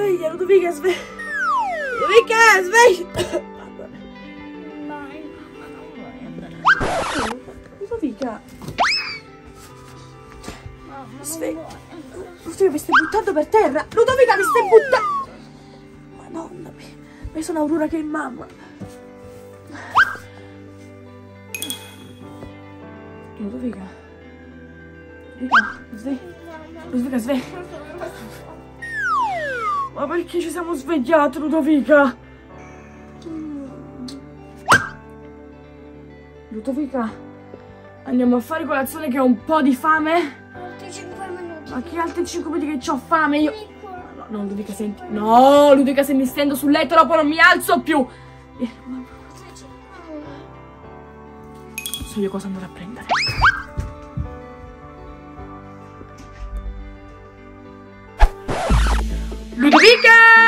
Sveglia, Ludovica, sveglia. Ludovica, sveglia. Ludovica, Sveglia. Ludovica, mi stai buttando per terra. Ludovica, mi stai buttando. Madonna mia, ma sono Aurora che è mamma. Ludovica. Ludovica, sveglia. Ludovica, sveglia. Ma perché ci siamo svegliati, Ludovica? Ludovica, andiamo a fare colazione che ho un po' di fame? Altri 5 minuti. Ma che altri 5 minuti che ho fame io? No, no, Ludovica, senti. No, Ludovica, se mi stendo sul letto dopo non mi alzo più. Ma- Altri 5 minuti. Non so io cosa andare a prendere. Ludovica!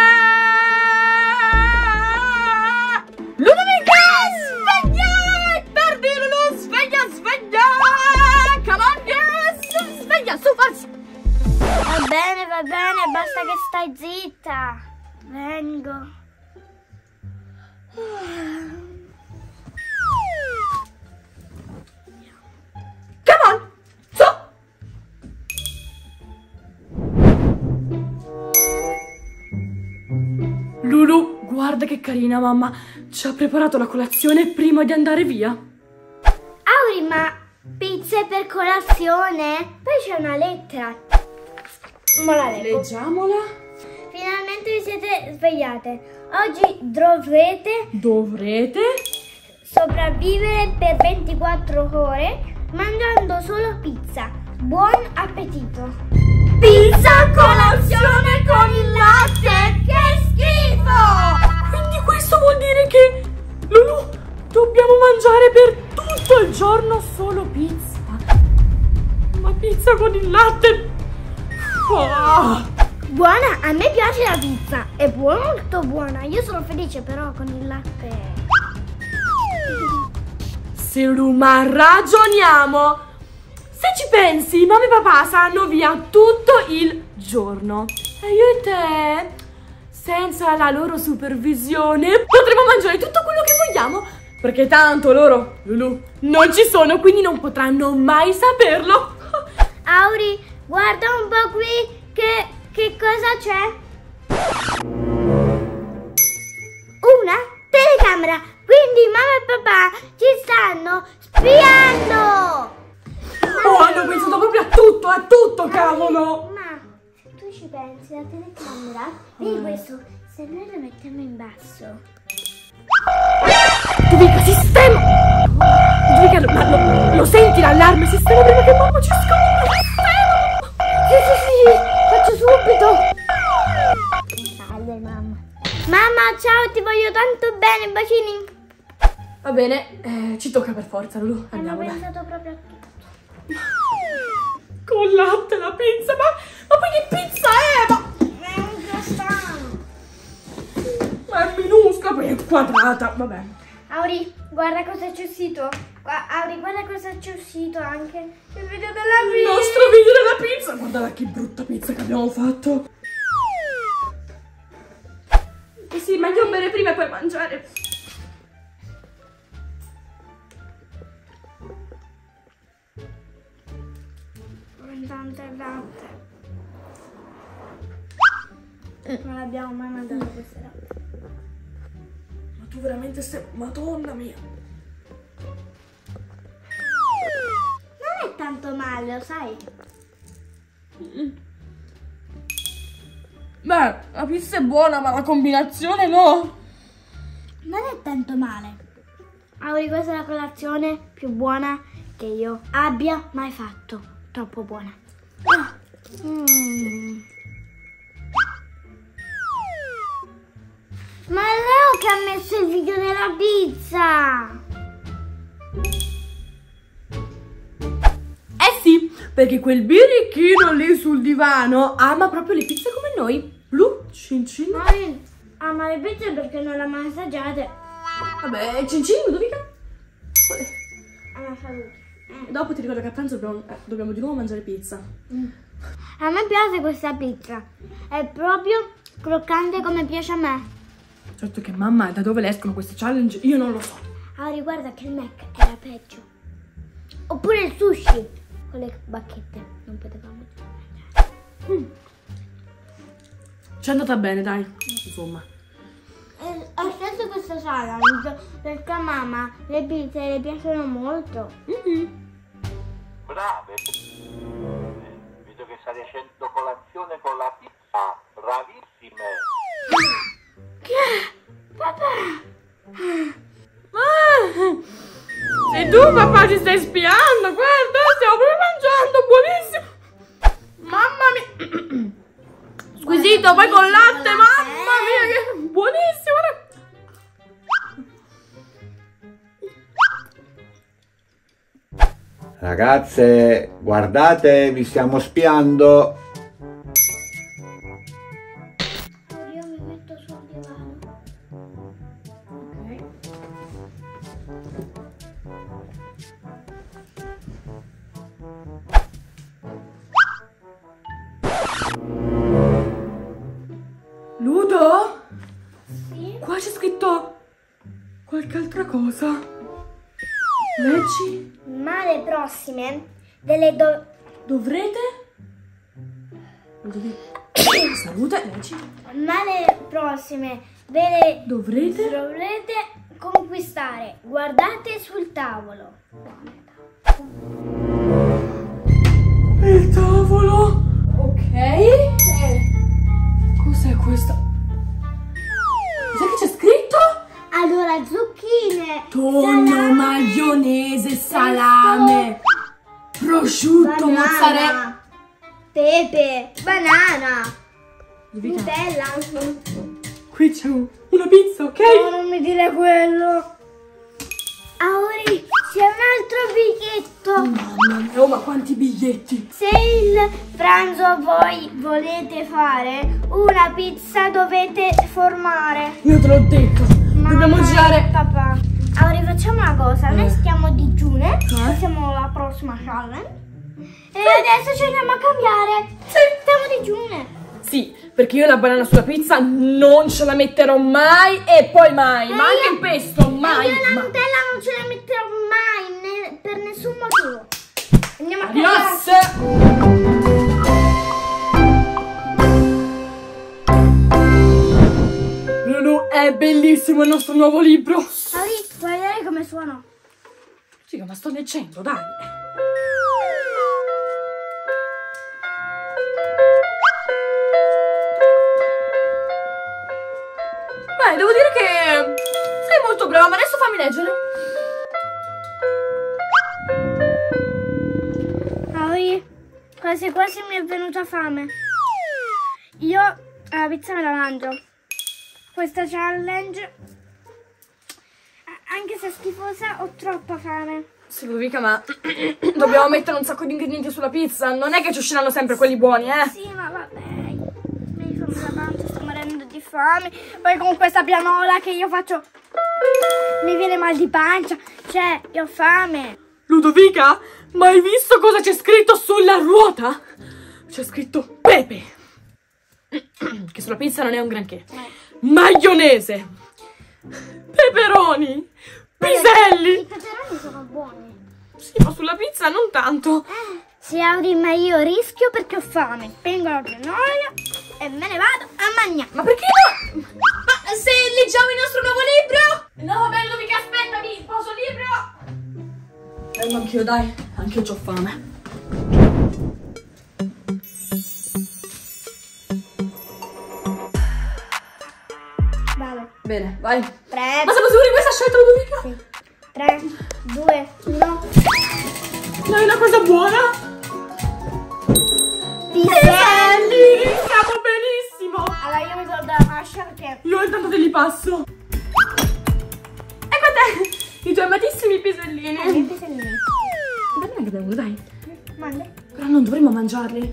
Lulu, guarda che carina mamma. Ci ha preparato la colazione prima di andare via. Auri, ma pizze per colazione? Poi c'è una lettera. Ma la leggo. Leggiamola. Finalmente vi siete svegliate. Oggi dovrete Dovrete. sopravvivere per 24 ore mangiando solo pizza. Buon appetito! Pizza colazione con il latte! Che schifo! Quindi questo vuol dire che Lulu dobbiamo mangiare per tutto il giorno solo pizza. Ma pizza con il latte. Ah. Buona, a me piace la pizza, è buona, molto buona. Io sono felice però con il latte. Se ma ragioniamo. Se ci pensi, mamma e papà saranno via tutto il giorno. E io e te, senza la loro supervisione, potremo mangiare tutto quello che vogliamo. Perché tanto loro, Lulu, non ci sono, quindi non potranno mai saperlo. Auri, guarda un po' qui che, che cosa c'è? Una telecamera, quindi mamma e papà ci stanno spiando! Oh, hanno pensato proprio a tutto, a tutto, cavolo. Ci pensi, la telecamera, vedi questo, se noi la mettiamo in basso, Ludovica, sistema! Ludovica, ma lo, lo senti l'allarme? Sistema prima che mamma ci scopra! Sì, sì, sì, faccio subito. Salve, mamma. Mamma, ciao, ti voglio tanto bene, bacini. Va bene, eh, ci tocca per forza, Lulu. Hanno Andiamo, dai. pensato proprio a tutto. Con latte la pizza, ma, ma poi che pizza è? Ma, È un croissant. ma è minuscola, poi è quadrata, vabbè. Auri, guarda cosa c'è uscito. Gua- Auri, guarda cosa c'è uscito anche. Il video della Il vita. nostro video della pizza, guarda che brutta pizza che abbiamo fatto. Eh sì, meglio bere prima e poi mangiare. Abbiamo mai mangiato queste latte. Ma tu veramente stai... Madonna mia. Non è tanto male, lo sai? Beh, la pizza è buona, ma la combinazione no. Non è tanto male. Auri, questa è la colazione più buona che io abbia mai fatto. Troppo buona. Mm. Ma è Leo che ha messo il video della pizza! Eh sì, perché quel birichino lì sul divano ama proprio le pizze come noi. Lu, cin cin. Auri ama le pizze perché non le ha mai assaggiate. Vabbè, cin cin, Ludovica. Alla salute. E dopo ti ricordo che a pranzo dobbiamo, eh, dobbiamo di nuovo mangiare pizza. A me piace questa pizza. È proprio croccante come piace a me. Certo che mamma, da dove le escono queste challenge? Io non lo so. Ah, ricorda che il Mac era peggio. Oppure il sushi con le bacchette. Non potevamo mangiare. Ci è andata bene, dai. Insomma. Eh, Ho scelto questa challenge perché a mamma le pizze le piacciono molto. Brave. Vedo che stai facendo colazione con la pizza. Bravissime. Ah, sei tu, papà, ci stai spiando. Guarda, stiamo proprio mangiando. Buonissimo. Mamma mia. Squisito, poi con latte. Mamma mia, che buonissimo. Ragazze, guardate, vi stiamo spiando. Qualche altra cosa. Leggi? Ma le prossime delle do... Dovrete? Ludovico. Salute, leggi. Ma le prossime ve le Dovrete? dovrete conquistare. Guardate sul tavolo. Il tavolo. Ok. Cos'è questa? Cos'è che c'è scritto? Allora, zucchine, Tonno, salame, maionese, salame, prosciutto, banana, mozzarella. pepe, banana, Nutella. qui c'è un- una pizza, ok? No, non mi dire quello. Auri, c'è un altro biglietto. Mamma mia, oh ma quanti biglietti! Se il pranzo voi volete fare una pizza dovete formare. Io te l'ho detto, dobbiamo Mamma, girare. Papà. Allora facciamo una cosa, noi Eh. stiamo digiune, Eh. siamo alla prossima challenge. E adesso ci andiamo a cambiare. Stiamo digiune. Sì, perché io la banana sulla pizza non ce la metterò mai e poi mai, ma anche il pesto, mai. E io la ma- Nutella non ce la metterò mai, né- per nessun motivo. Andiamo a cambiare. Adios! È bellissimo il nostro nuovo libro. Auri, vuoi vedere come suono? Figa, ma sto leggendo, dai. Beh, devo dire che sei molto brava, ma adesso fammi leggere. Auri, quasi quasi mi è venuta fame. Io la pizza me la mangio. Questa challenge, anche se è schifosa, ho troppa fame. Sì, Ludovica, ma dobbiamo mettere un sacco di ingredienti sulla pizza. Non è che ci usciranno sempre quelli buoni, eh? Sì, ma vabbè. Mi fa la pancia, sto morendo di fame. Poi con questa pianola che io faccio... Mi viene mal di pancia. Cioè, io ho fame. Ludovica, ma hai visto cosa c'è scritto sulla ruota? C'è scritto pepe. Che sulla pizza non è un granché. Maionese. Peperoni. I Piselli. peperoni sono buoni. Sì, ma sulla pizza non tanto. Sì, Auri, ma io rischio perché ho fame. Prendo la pianola e me ne vado a mangiare. Ma perché no? Ma se leggiamo il nostro nuovo libro? No, vabbè, Ludovica, aspettami. Poso il libro? Eh, anch'io, dai. Anche io ho fame. Bene, vai. Tre, Ma siamo sicuri di questa scelta, Ludovica? sì. 3, 2, 1. Dai, una cosa buona. Piselli. Siamo benissimo. Allora io mi do da fascia perché... Io intanto te li passo. Ecco te, i tuoi amatissimi pisellini. Eh, i pisellini. Dammi anche uno, dai. Manda. Però non dovremmo mangiarli.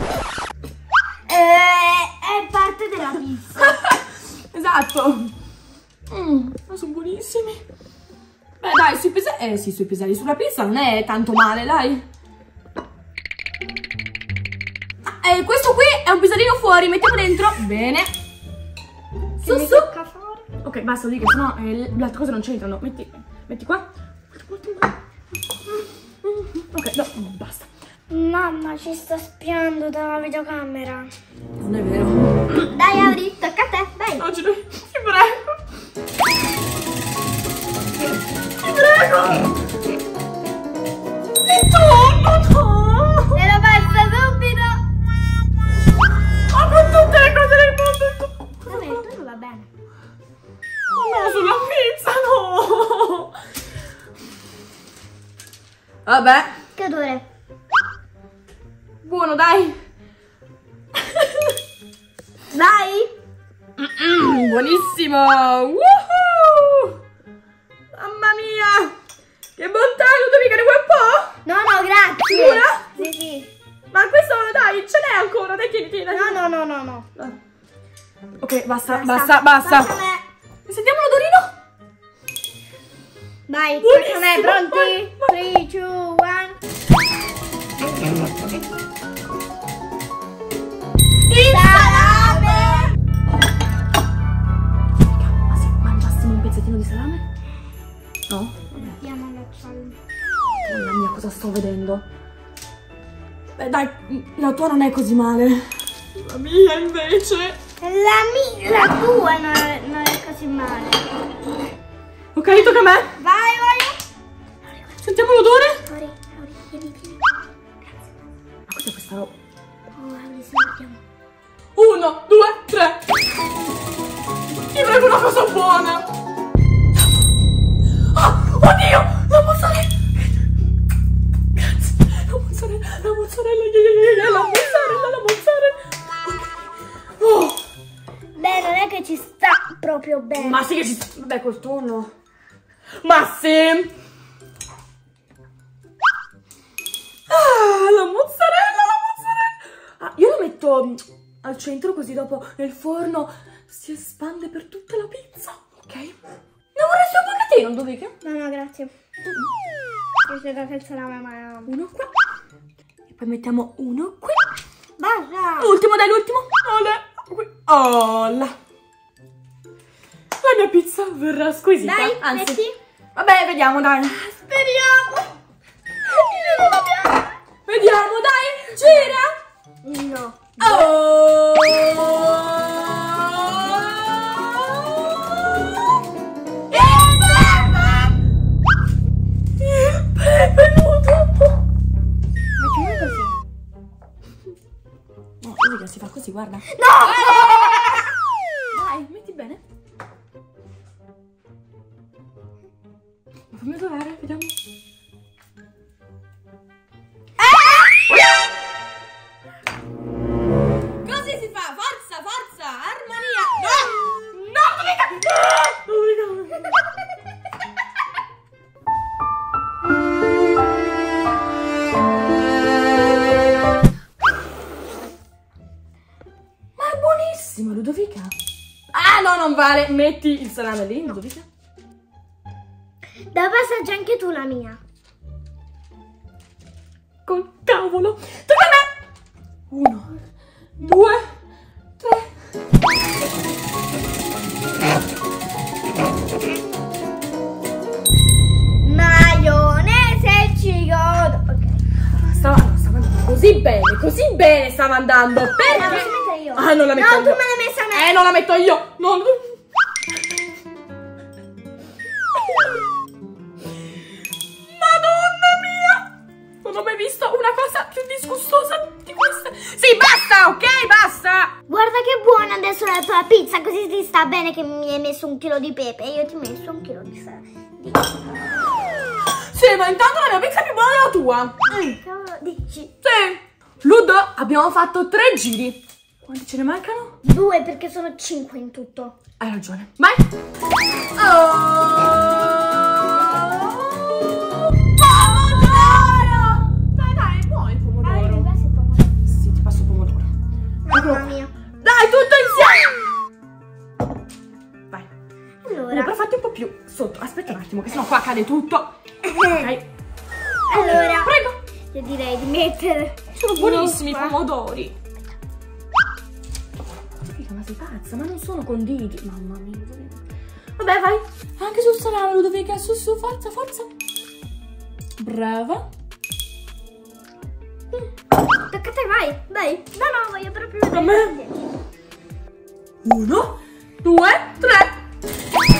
Eh, è parte della pizza. esatto. Mm, ma sono buonissimi. Beh, dai, sui piselli. Eh, sì, sui piselli. Sulla pizza non è tanto male, dai. Ah, eh, questo qui è un pisellino fuori, mettiamo dentro. Bene. Su, su. Ok, basta, dica, sennò eh, le altre cose non c'entrano. Metti, metti qua. Ok, no, basta. Mamma ci sta spiando dalla videocamera. Non è vero. Dai Auri, tocca a te, dai. Devi- ti prego. Ti prego. E tu, no, no. Me lo passa subito. Ma le cose del mondo. Vabbè, il turno va bene. No, sulla pizza, no. Vabbè, Che odore? buono, dai. Dai. Mm, buonissimo! Woohoo! Mamma mia! Che bontà, Ludovica, ne vuoi un po'? No, no, grazie. Giura? Sì, sì. Ma questo, dai, ce n'è ancora, dai, tieni, tieni. No, no, no, no, no. Ok, basta, basta, basta. Tocca a me. Sentiamo l'odorino? Vai, Buonissimo, me, pronti? vai, 3, 2, 1. Salame? No? Andiamo al salame. mamma mia, cosa sto vedendo? Beh, dai, la tua non è così male. La mia, invece. La, mia, la tua non è, non è così male. Ok, tocca a me. Vai, vai. Sentiamo l'odore. Vieni, vieni. Ma cos'è questa roba? Oh. Uno, due, tre. Ti prego una cosa buona. Proprio bene. ma sì che ci... Vabbè, col tonno. Ma sì. Ah, la mozzarella, la mozzarella. Ah, io lo metto mm, al centro così dopo nel forno si espande per tutta la pizza, ok? Ne vorresti un pochettino, Dovica? No, no, grazie. Io c'è dato il salame, ma... Uno qua. E poi mettiamo uno qui. Basta! Ultimo, dai, l'ultimo. Olè. Qui. Là. La mia pizza verrà squisita. Dai, Anzi, metti. vabbè, vediamo, dai. Speriamo! Io non l'abbiamo! Vediamo, dai, gira. No. Oh! Il pepe è venuto. Facciamo così. No, Erika, si fa così, guarda. No! Dai, Ah, no, vale. Metti il salame lì, Ludovica. Dopo assaggi anche tu la mia. Col cavolo. Tocca a me. Uno, due, tre. Maionese ci godo. Ok. Stava, stava andando così bene, così bene stava andando. Perché? mettere io? Ah, non la metto No, io. tu me l'hai messa a me. Eh, non la metto io. Non... Madonna la pizza, così ti sta bene che mi hai messo un chilo di pepe e io ti ho messo un chilo di sale. Di... Sì, ma intanto la mia pizza è più buona della tua. Cavolo, dici? Sì. Ludo, abbiamo fatto tre giri. Quanti ce ne mancano? Due perché sono cinque in tutto. Hai ragione. Vai. Oh. Più sotto. Aspetta un attimo, che sennò qua cade tutto. Ok. allora, Prego. io direi di mettere Sono buonissimi i pomodori. Figa, ma sei pazza, ma non sono conditi. Mamma mia. Vabbè, vai. Anche sul salame, Ludovica. Su, su, forza, forza. Brava. Tocca a te, vai, vai. No, no, voglio proprio. A me? Uno, due, tre.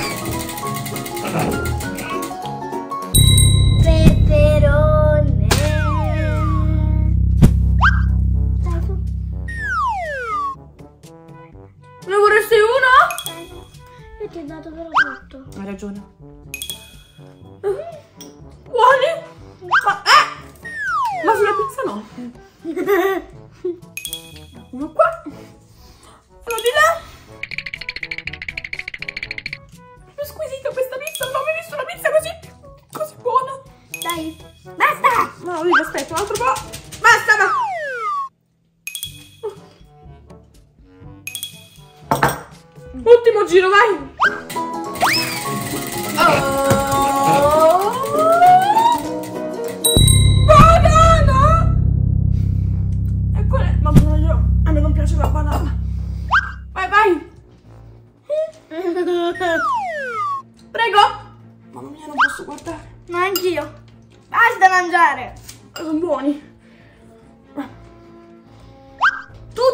Io ti ho dato però tutto. Hai ragione. Buoni? Ma, eh! Ma sulla pizza no. Uno qua.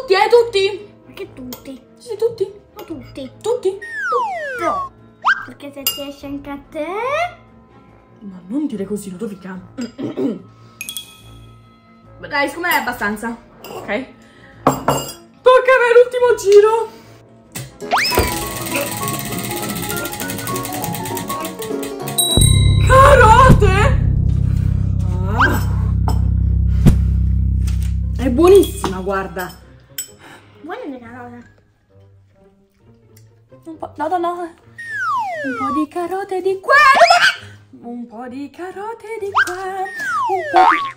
Tutti, eh, tutti. Che tutti? Sì, tutti. Ma tutti. Tutti. Tutto. Perché se ti esce anche a te... Ma non dire così, Ludovica. Dai, secondo me è abbastanza. Ok. Tocca a me l'ultimo giro. Carote! Ah. È buonissima, guarda. Buone le carote. Un po', no, no, no. Un po' di carote di qua. Un po' di carote di qua. Un po' di...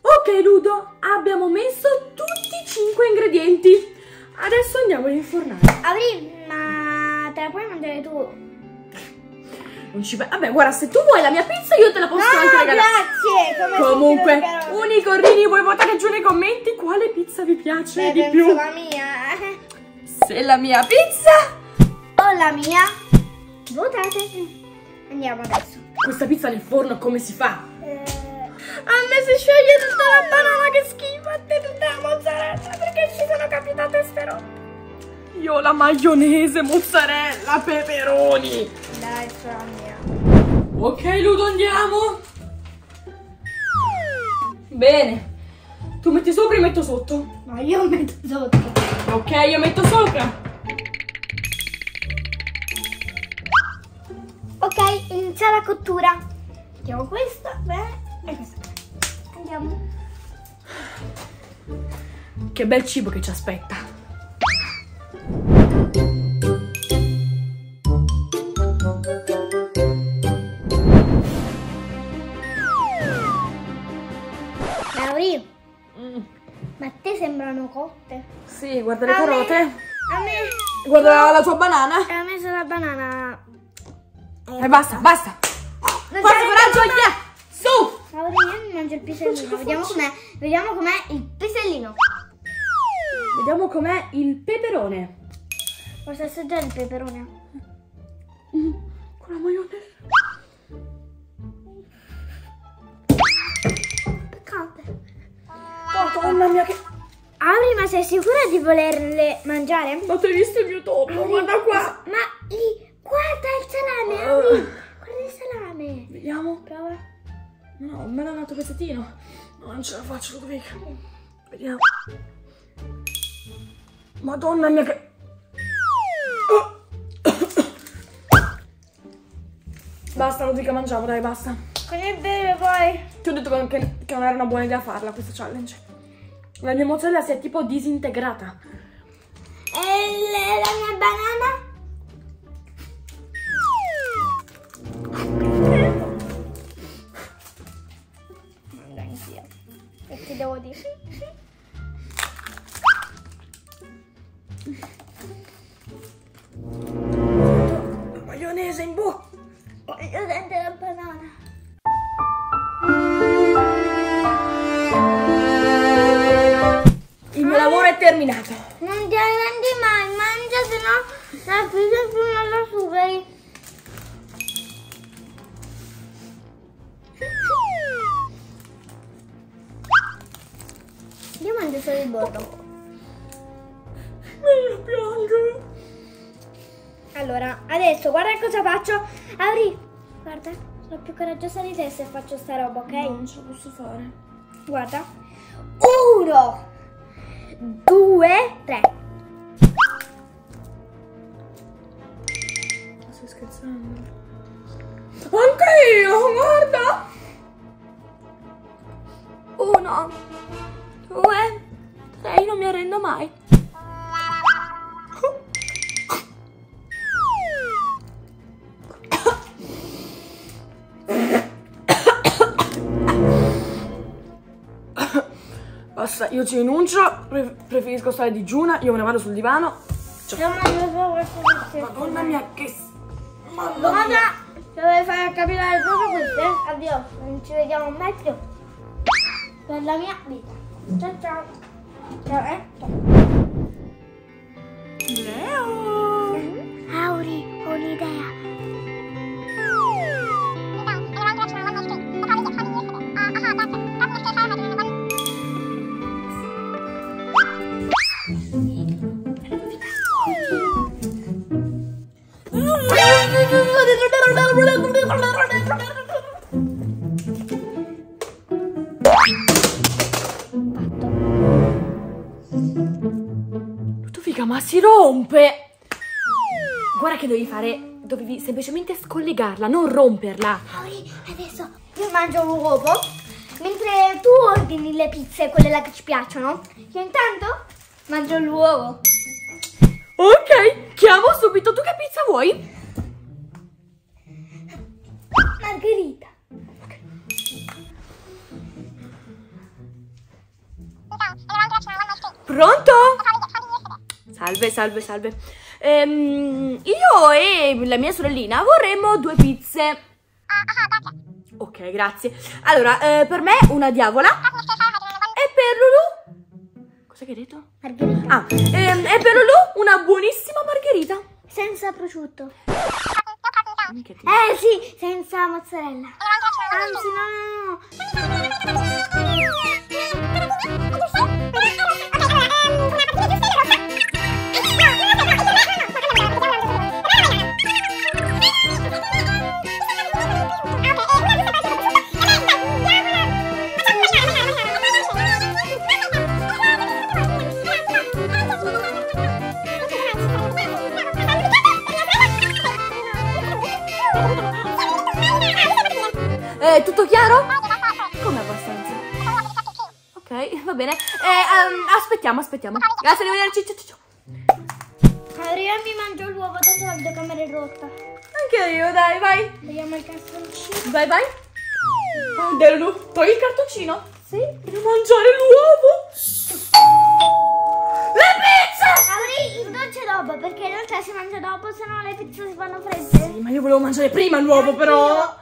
Ok, Ludo, abbiamo messo tutti i cinque ingredienti. Adesso andiamo a infornare. Apri, ma te la puoi mangiare tu? Non ci... Vabbè, guarda, se tu vuoi la mia pizza, io te la posso anche Ah, regalare. grazie! Come Comunque, unicornini, voi votate giù nei commenti quale pizza vi piace Beh, di penso più. la mia. Se la mia pizza O la mia. Votate. Andiamo adesso. Questa pizza nel forno come si fa? Eh, A me si sceglie tutta la banana che schifo, a te tutta la mozzarella perché ci sono capitate ste robe. Io la maionese, mozzarella, peperoni. dai, sono la mia. Ok, Ludo, andiamo. Bene. Tu metti sopra e metto sotto. Ma io metto sotto. Ok, io metto sopra. Ok, inizia la cottura. Mettiamo questa, bene, e questa. Andiamo. Che bel cibo che ci aspetta. Sembrano cotte. Sì, guarda le A me- carote. A me, Guarda la tua banana. a me sulla banana. E basta, basta. Non Forza, coraggio, via. Su. Lauri, io non mangio il pisellino. Vediamo com'è. Vediamo com'è il pisellino. Vediamo com'è il peperone. Posso assaggiare il peperone? Con la maionese. Piccante. Madonna mia che... Auri, ma sei sicura di volerle mangiare? Ma tu hai visto il mio topo? Guarda qua. Ma lì, guarda il salame, Auri. Guarda il salame. Vediamo. Prova. No, me l'ha dato pezzettino. No, non ce la faccio, Ludovica. Vediamo. Madonna mia che... Basta, Ludovica, mangiamo, dai, basta. Con il bere poi. Ti ho detto che, che non era una buona idea farla questa challenge. La mia mozzarella si è tipo disintegrata. E la mia banana? Mangio anch'io. Che ti devo dire? Maionese in bocca. Voglio dentro la banana. Terminato. Non ti arrendi mai, mangia, se no la pizza tu non la superi. Io mangio solo il bordo. Io piango. Allora, adesso guarda cosa faccio. Apri. Guarda, sono più coraggiosa di te se faccio sta roba, ok? Non ce la posso fare. Guarda. Uno, due, tre. Ma stai scherzando? Anche io, guarda! Uno, due, tre, io non mi arrendo mai. Basta, io ci rinuncio, pre- preferisco stare digiuna, io me ne vado sul divano. Mangio solo queste pizze. Madonna mia, che... s- Mamma mia. Vuoi fare capire tutto queste, addio, non ci vediamo mai più. Per la mia vita. Ciao ciao. Ciao, eh? Leo! Auri, ho un'idea. Figa, ma si rompe! Guarda che dovevi fare... Dovevi semplicemente scollegarla, non romperla. Auri, adesso io mangio l'uovo, mentre tu ordini le pizze, quelle là che ci piacciono. Io intanto mangio l'uovo. Ok, chiamo subito. Tu che pizza vuoi? Margherita. Pronto? Salve, salve, salve. Ehm, io e la mia sorellina vorremmo due pizze. Ok, grazie. Allora, eh, per me una diavola. E per Lulu? Cosa che hai detto? Margherita. Ah, ehm, e per Lulu una buonissima margherita. Senza prosciutto. Eh sì, senza mozzarella. Anzi, no, no, no. Aspettiamo, aspettiamo. Grazie, arrivederci. Ciao, ciao, ciao. Allora mi mangio l'uovo, tanto la videocamera è rotta. Anche io, dai, vai. Vediamo il castoncino. Vai, vai. Oh, Delu, togli il cartoncino. Sì. Devo mangiare l'uovo. Le pizze! Apri il dolce dopo, perché in realtà si mangia dopo, se no le pizze si fanno fredde. Ma io volevo mangiare prima l'uovo, però.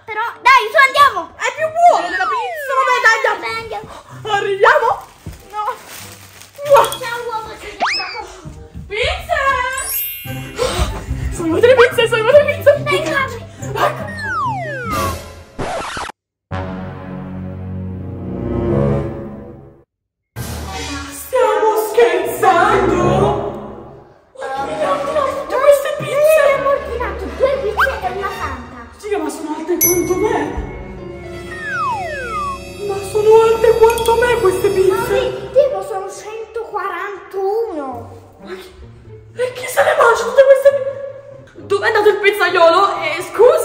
E chi